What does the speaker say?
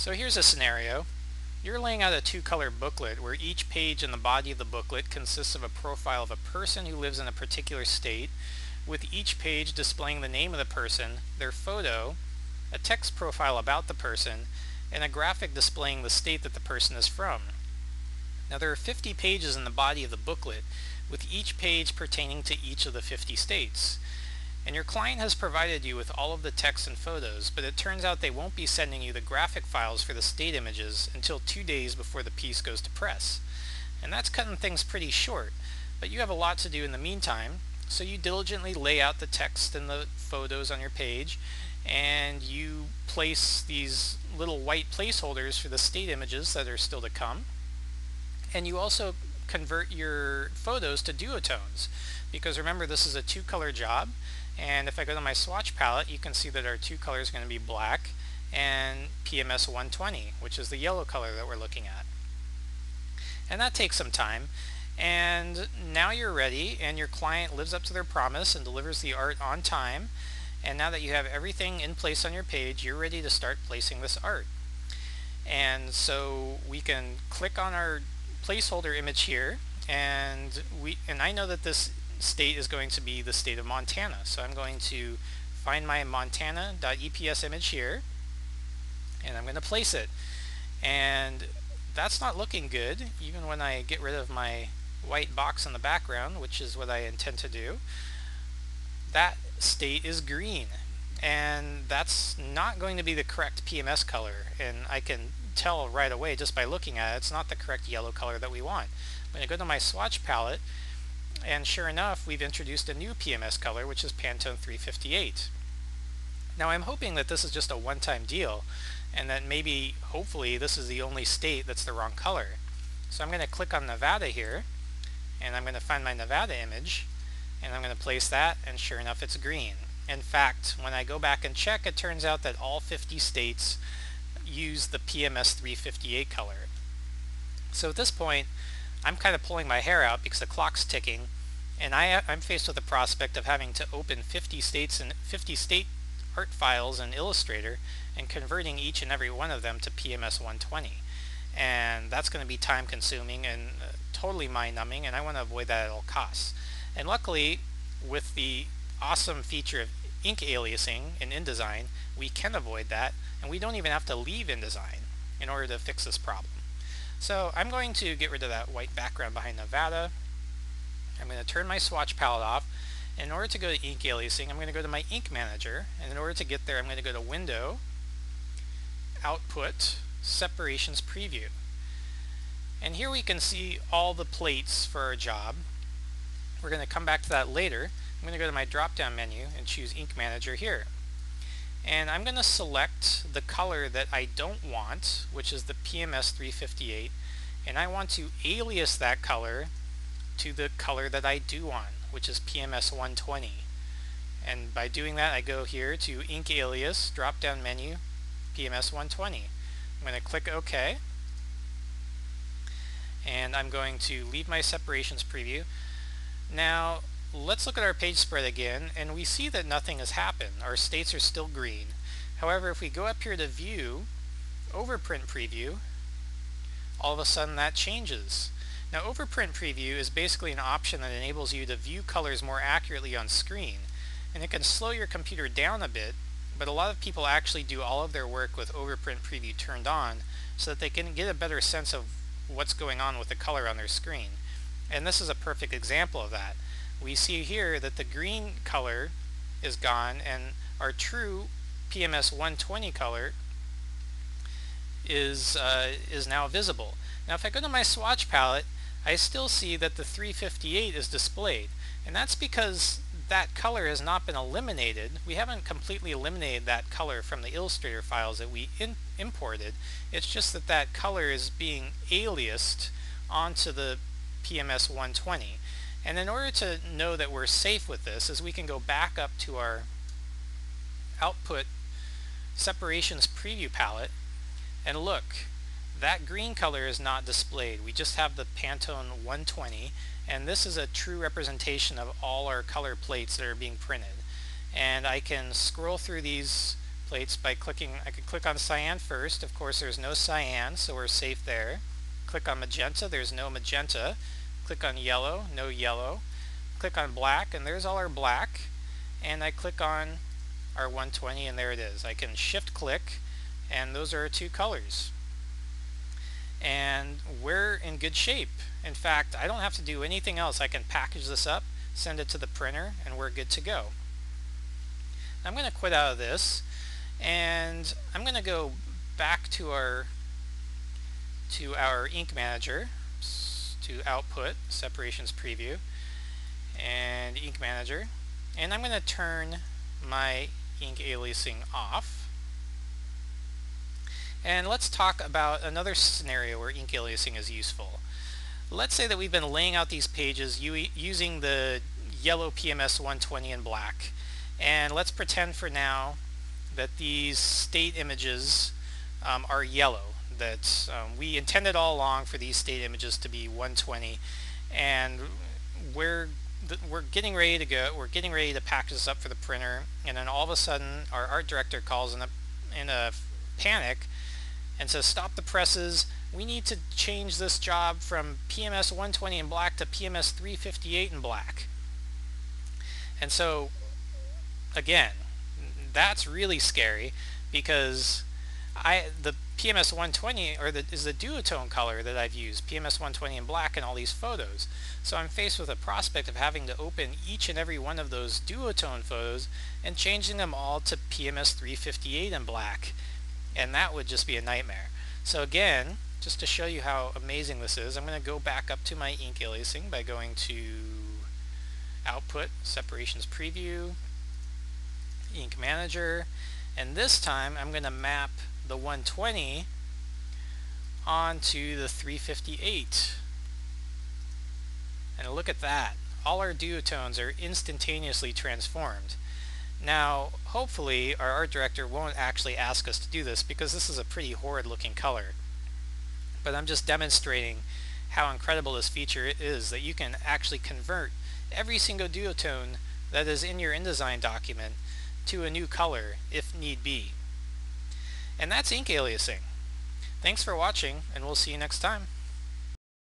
So here's a scenario. You're laying out a two-color booklet where each page in the body of the booklet consists of a profile of a person who lives in a particular state, with each page displaying the name of the person, their photo, a text profile about the person, and a graphic displaying the state that the person is from. Now there are 50 pages in the body of the booklet, with each page pertaining to each of the 50 states. And your client has provided you with all of the text and photos, but it turns out they won't be sending you the graphic files for the state images until two days before the piece goes to press. And that's cutting things pretty short, but you have a lot to do in the meantime, so you diligently lay out the text and the photos on your page, and you place these little white placeholders for the state images that are still to come. And you also convert your photos to duotones, because remember this is a two color job, and if I go to my swatch palette, you can see that our two colors are going to be black and PMS 120, which is the yellow color that we're looking at. And that takes some time. And now you're ready and your client lives up to their promise and delivers the art on time. And now that you have everything in place on your page, you're ready to start placing this art. And so we can click on our placeholder image here and we and I know that this state is going to be the state of Montana. So I'm going to find my montana.eps image here and I'm going to place it. And that's not looking good even when I get rid of my white box in the background, which is what I intend to do. That state is green and that's not going to be the correct PMS color and I can tell right away just by looking at it it's not the correct yellow color that we want. I'm going to go to my swatch palette and sure enough, we've introduced a new PMS color, which is Pantone 358. Now I'm hoping that this is just a one-time deal and that maybe, hopefully, this is the only state that's the wrong color. So I'm going to click on Nevada here and I'm going to find my Nevada image and I'm going to place that and sure enough it's green. In fact, when I go back and check, it turns out that all 50 states use the PMS 358 color. So at this point, I'm kind of pulling my hair out because the clock's ticking and I, I'm faced with the prospect of having to open 50 states and 50 state art files in Illustrator and converting each and every one of them to PMS 120 and that's going to be time consuming and uh, totally mind numbing and I want to avoid that at all costs. And luckily with the awesome feature of ink aliasing in InDesign we can avoid that and we don't even have to leave InDesign in order to fix this problem so I'm going to get rid of that white background behind Nevada. I'm going to turn my swatch palette off. In order to go to ink aliasing, I'm going to go to my ink manager. And in order to get there, I'm going to go to Window, Output, Separations Preview. And here we can see all the plates for our job. We're going to come back to that later. I'm going to go to my drop-down menu and choose Ink Manager here and I'm going to select the color that I don't want which is the PMS 358 and I want to alias that color to the color that I do want which is PMS 120 and by doing that I go here to ink alias drop down menu PMS 120 I'm going to click OK. And I'm going to leave my separations preview. Now Let's look at our page spread again and we see that nothing has happened. Our states are still green. However, if we go up here to view, overprint preview, all of a sudden that changes. Now overprint preview is basically an option that enables you to view colors more accurately on screen and it can slow your computer down a bit but a lot of people actually do all of their work with overprint preview turned on so that they can get a better sense of what's going on with the color on their screen. And this is a perfect example of that we see here that the green color is gone and our true PMS 120 color is uh, is now visible. Now if I go to my swatch palette I still see that the 358 is displayed and that's because that color has not been eliminated. We haven't completely eliminated that color from the Illustrator files that we imported. It's just that that color is being aliased onto the PMS 120. And in order to know that we're safe with this is we can go back up to our output separations preview palette and look that green color is not displayed we just have the Pantone 120 and this is a true representation of all our color plates that are being printed and I can scroll through these plates by clicking, I could click on cyan first. Of course, there's no cyan, so we're safe there. Click on magenta, there's no magenta. Click on yellow, no yellow. Click on black, and there's all our black. And I click on our 120, and there it is. I can shift click, and those are our two colors. And we're in good shape. In fact, I don't have to do anything else. I can package this up, send it to the printer, and we're good to go. I'm going to quit out of this and I'm going to go back to our to our ink manager to output separations preview and ink manager. And I'm going to turn my ink aliasing off. And let's talk about another scenario where ink aliasing is useful. Let's say that we've been laying out these pages using the yellow PMS 120 in black. And let's pretend for now that these state images um, are yellow. That um, we intended all along for these state images to be 120 and we're we're getting ready to go we're getting ready to package this up for the printer. And then all of a sudden our art director calls in a in a panic and says stop the presses. We need to change this job from PMS 120 in black to PMS 358 in black. And so again, that's really scary because I the PMS 120 or the, is the duotone color that I've used, PMS 120 in black in all these photos. So I'm faced with a prospect of having to open each and every one of those duotone photos and changing them all to PMS 358 in black. And that would just be a nightmare. So again, just to show you how amazing this is, I'm going to go back up to my ink aliasing by going to Output, Separations Preview, Ink Manager and this time I'm going to map the 120 onto the 358 and look at that. All our duotones are instantaneously transformed. Now hopefully our art director won't actually ask us to do this because this is a pretty horrid looking color. But I'm just demonstrating how incredible this feature is that you can actually convert every single duotone that is in your InDesign document to a new color if need be. And that's ink aliasing. Thanks for watching and we'll see you next time.